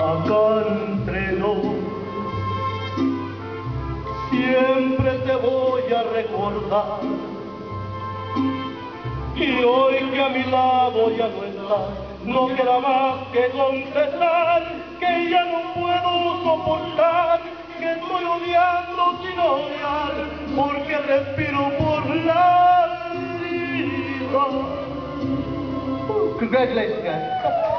acá. Siempre te voy a recordar. Y hoy que a mi lado ya no estás, no queda más que confesar que ya no puedo soportar, que estoy odiando sin odiar, porque respiro por la vida. Congratulations, guys.